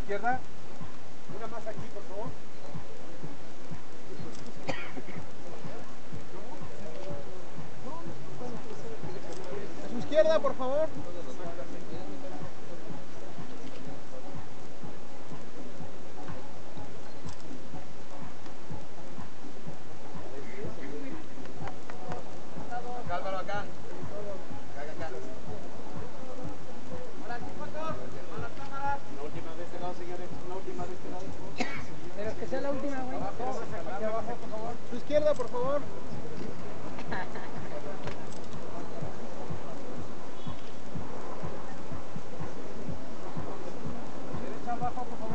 Izquierda. Una más aquí, por favor. Su izquierda, por favor. Álvaro acá. abajo, por favor. Su izquierda, por favor. derecha abajo, por favor.